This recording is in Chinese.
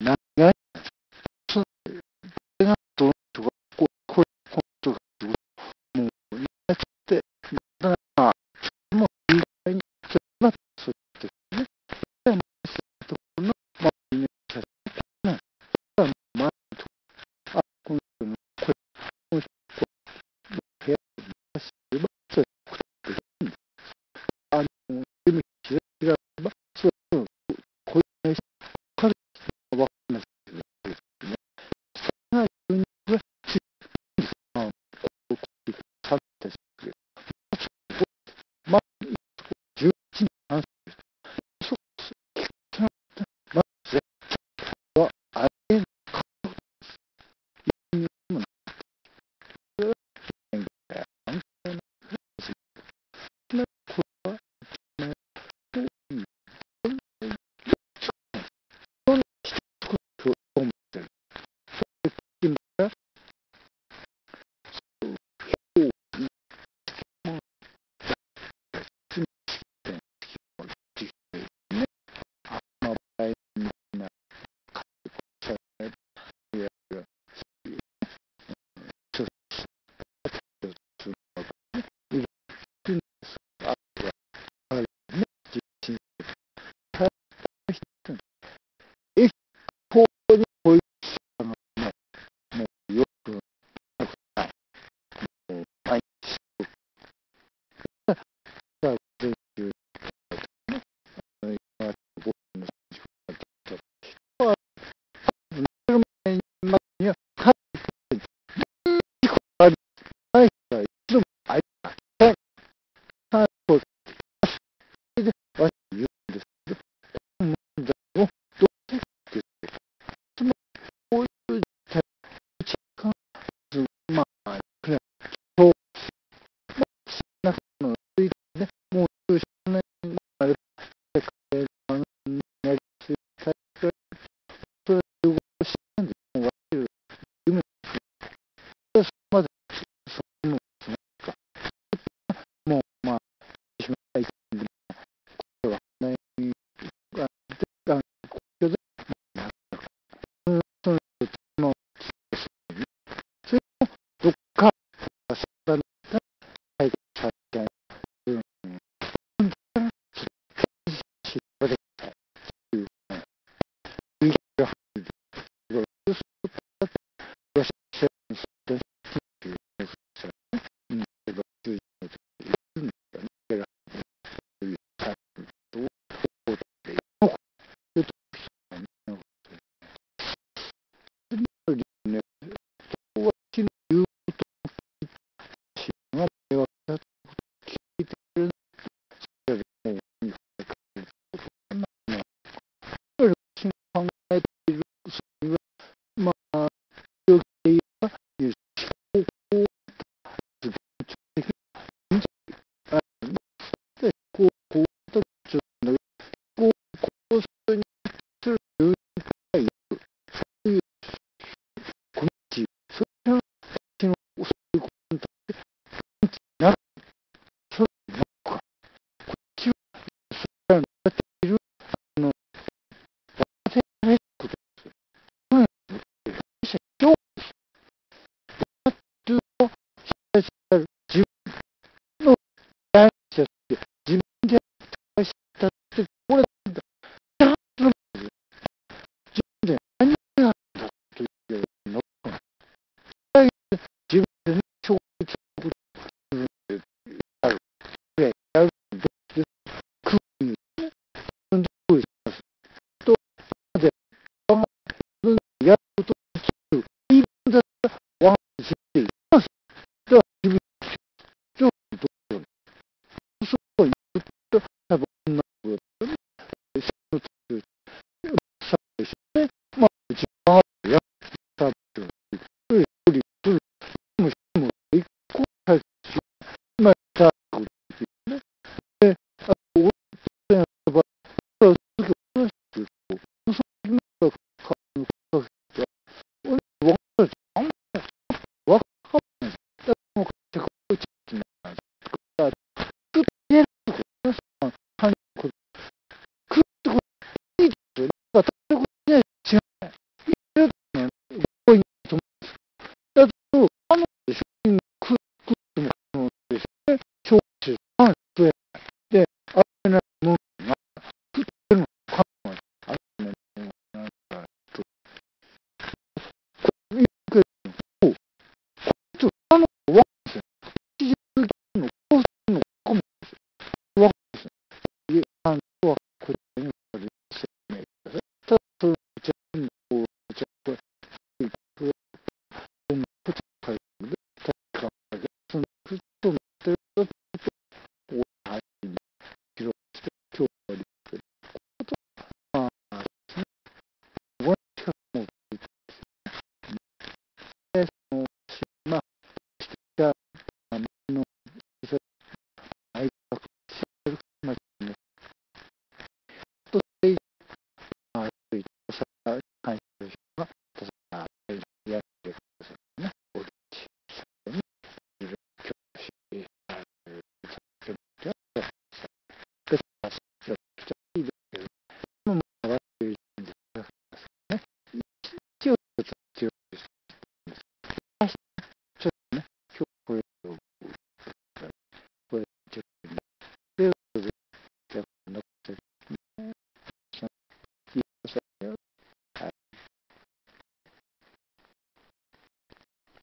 น